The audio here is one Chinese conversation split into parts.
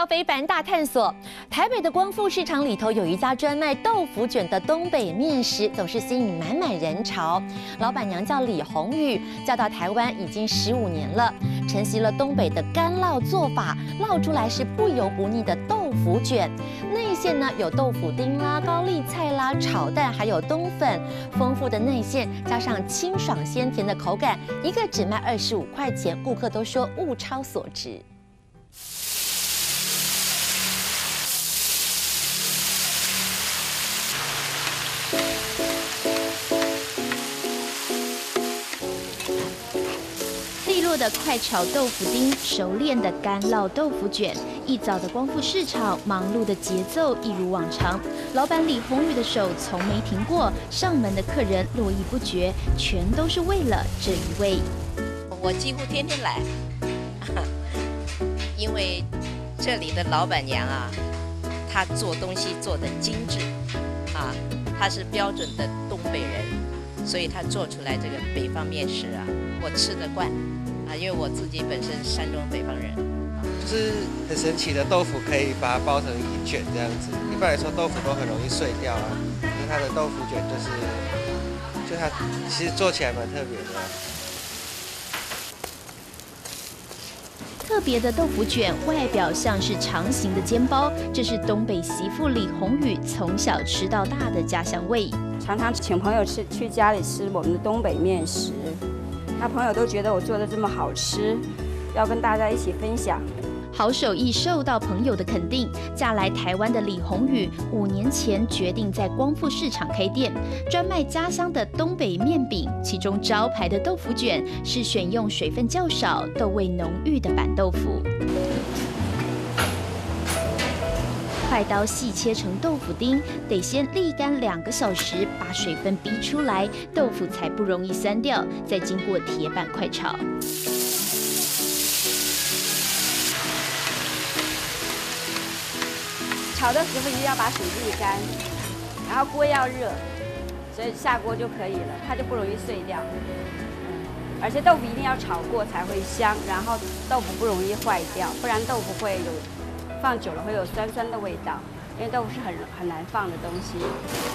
欢迎回到非凡大探索。台北的光复市场里头有一家专卖豆腐卷的东北面食，总是吸引满满人潮。老板娘叫李红宇，嫁到台湾已经十五年了，承袭了东北的干烙做法，烙出来是不油不腻的豆腐卷。内馅呢有豆腐丁啦、高丽菜啦、炒蛋，还有冬粉。丰富的内馅加上清爽鲜甜的口感，一个只卖二十五块钱，顾客都说物超所值。做的快炒豆腐丁，熟练的干烙豆腐卷，一早的光复市场，忙碌的节奏一如往常。老板李红宇的手从没停过，上门的客人络绎不绝，全都是为了这一位。我几乎天天来，因为这里的老板娘啊，她做东西做的精致啊，她是标准的东北人，所以她做出来这个北方面食啊，我吃得惯。啊，因为我自己本身山东北方人，就是很神奇的豆腐，可以把它包成一卷这样子。一般来说，豆腐都很容易碎掉啊，可是它的豆腐卷就是，就它其实做起来蛮特别的。特别的豆腐卷，外表像是长形的煎包，这是东北媳妇李红宇从小吃到大的家乡味。常常请朋友吃，去家里吃我们的东北面食。他朋友都觉得我做的这么好吃，要跟大家一起分享。好手艺受到朋友的肯定，嫁来台湾的李宏宇五年前决定在光复市场开店，专卖家乡的东北面饼。其中招牌的豆腐卷是选用水分较少、豆味浓郁的板豆腐。快刀细切成豆腐丁，得先沥干两个小时，把水分逼出来，豆腐才不容易酸掉。再经过铁板快炒，炒的时候一定要把水沥干，然后锅要热，所以下锅就可以了，它就不容易碎掉。而且豆腐一定要炒过才会香，然后豆腐不容易坏掉，不然豆腐会有。放久了会有酸酸的味道，因为豆腐是很很难放的东西。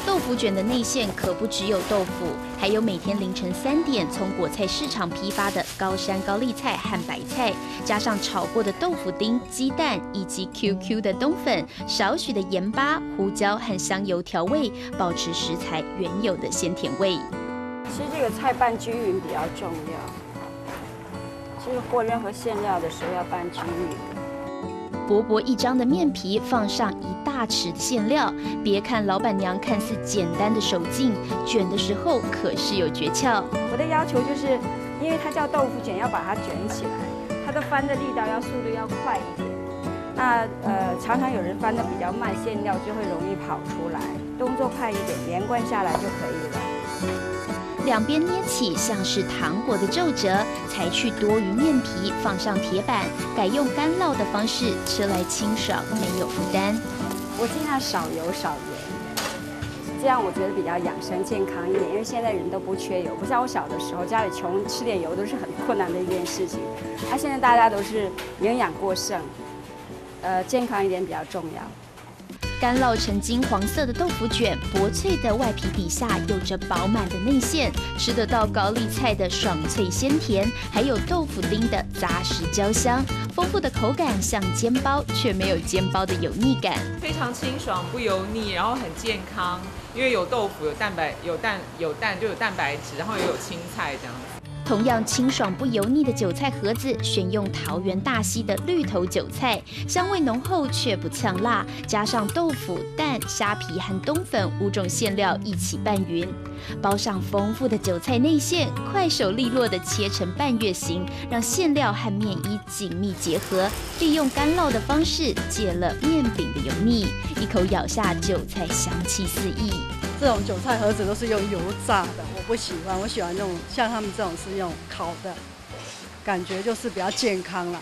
豆腐卷的内馅可不只有豆腐，还有每天凌晨三点从果菜市场批发的高山高丽菜和白菜，加上炒过的豆腐丁、鸡蛋以及 QQ 的冬粉，少许的盐巴、胡椒和香油调味，保持食材原有的鲜甜味。其实这个菜拌均匀比较重要，其实和任何馅料的时候要拌均匀。薄薄一张的面皮，放上一大匙的馅料。别看老板娘看似简单的手劲，卷的时候可是有诀窍。我的要求就是，因为它叫豆腐卷，要把它卷起来，它的翻的力道要速度要快一点。那呃，常常有人翻的比较慢，馅料就会容易跑出来。动作快一点，连贯下来就可以了。两边捏起像是糖果的皱褶，裁去多余面皮，放上铁板，改用干烙的方式，吃来清爽，没有负担。我尽量少油少盐，这样我觉得比较养生健康一点。因为现在人都不缺油，不像我小的时候，家里穷，吃点油都是很困难的一件事情。那现在大家都是营养过剩，呃，健康一点比较重要。干烙成金黄色的豆腐卷，薄脆的外皮底下有着饱满的内馅，吃得到高丽菜的爽脆鲜甜，还有豆腐丁的扎实焦香，丰富的口感像煎包，却没有煎包的油腻感，非常清爽不油腻，然后很健康，因为有豆腐有蛋白有蛋有蛋就有蛋白质，然后也有青菜这样。同样清爽不油腻的韭菜盒子，选用桃园大溪的绿头韭菜，香味浓厚却不呛辣，加上豆腐、蛋、虾皮和冬粉五种馅料一起拌匀，包上丰富的韭菜内馅，快手利落的切成半月形，让馅料和面衣紧密结合，利用干烙的方式解了面饼的油腻，一口咬下韭菜香气四溢。这种韭菜盒子都是用油炸的，不喜欢，我喜欢那种像他们这种是用烤的，感觉就是比较健康了。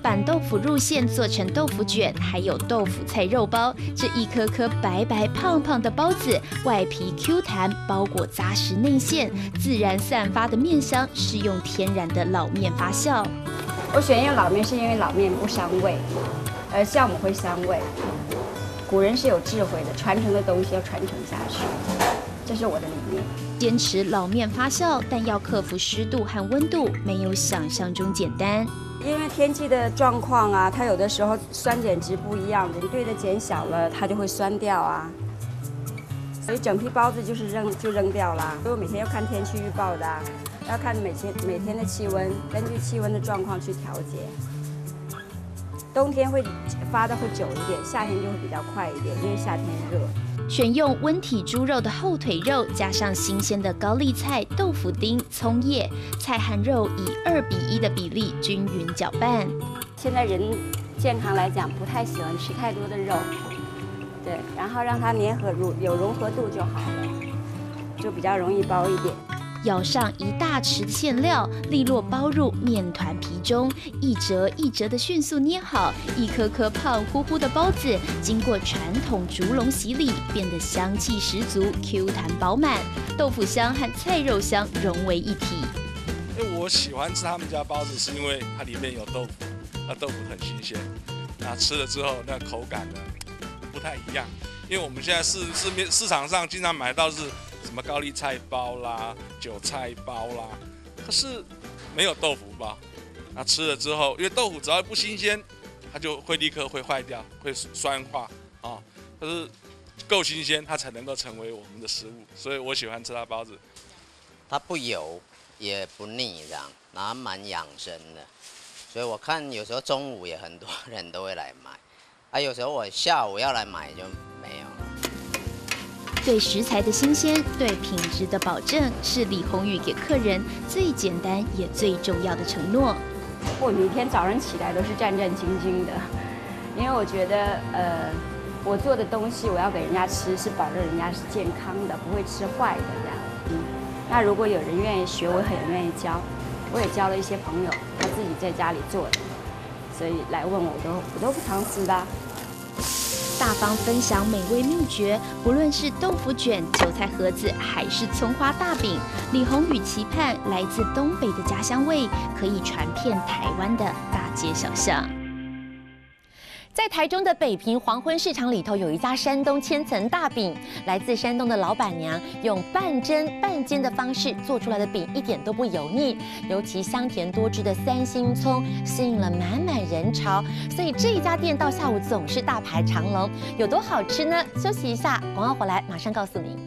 板豆腐入馅做成豆腐卷，还有豆腐菜肉包，这一颗颗白白胖胖的包子，外皮 Q 弹，包裹扎实内馅，自然散发的面香是用天然的老面发酵。我选用老面是因为老面不伤胃，而酵母会伤胃。古人是有智慧的，传承的东西要传承下去，这是我的理念。坚持老面发酵，但要克服湿度和温度，没有想象中简单。因为天气的状况啊，它有的时候酸碱值不一样，你兑的碱小了，它就会酸掉啊。所以整批包子就是扔就扔掉啦。所以我每天要看天气预报的。要看每天每天的气温，根据气温的状况去调节。冬天会发的会久一点，夏天就会比较快一点，因为夏天热。选用温体猪肉的后腿肉，加上新鲜的高丽菜、豆腐丁、葱叶，菜和肉以二比一的比例均匀搅拌。现在人健康来讲，不太喜欢吃太多的肉，对，然后让它粘合入有融合度就好了，就比较容易包一点。舀上一大匙馅料，利落包入面团皮中，一折一折的迅速捏好，一颗颗胖乎乎的包子，经过传统竹笼洗礼，变得香气十足，Q 弹饱满，豆腐香和菜肉香融为一体。因为我喜欢吃他们家包子，是因为它里面有豆腐，那豆腐很新鲜，那吃了之后那口感呢不太一样。因为我们现在市市面市场上经常买到是。什么高丽菜包啦、韭菜包啦，可是没有豆腐包。那吃了之后，因为豆腐只要不新鲜，它就会立刻会坏掉，会酸化啊。可是够新鲜，它才能够成为我们的食物。所以我喜欢吃它包子。它不油也不腻，这样，然后蛮养生的。所以我看有时候中午也很多人都会来买，啊，有时候我下午要来买就没有了。对食材的新鲜，对品质的保证，是李宏宇给客人最简单也最重要的承诺。我每天早上起来都是战战兢兢的，因为我觉得，呃，我做的东西我要给人家吃，是保证人家是健康的，不会吃坏的这样。嗯，那如果有人愿意学，我很愿意教。我也交了一些朋友，他自己在家里做的，所以来问我都我都不藏私的。大方分享美味秘诀，不论是豆腐卷、韭菜盒子，还是葱花大饼，李宏宇期盼来自东北的家乡味可以传遍台湾的大街小巷。在台中的北平黄昏市场里头，有一家山东千层大饼。来自山东的老板娘用半蒸半煎的方式做出来的饼，一点都不油腻。尤其香甜多汁的三星葱，吸引了满满人潮。所以这一家店到下午总是大排长龙。有多好吃呢？休息一下，广告回来马上告诉您。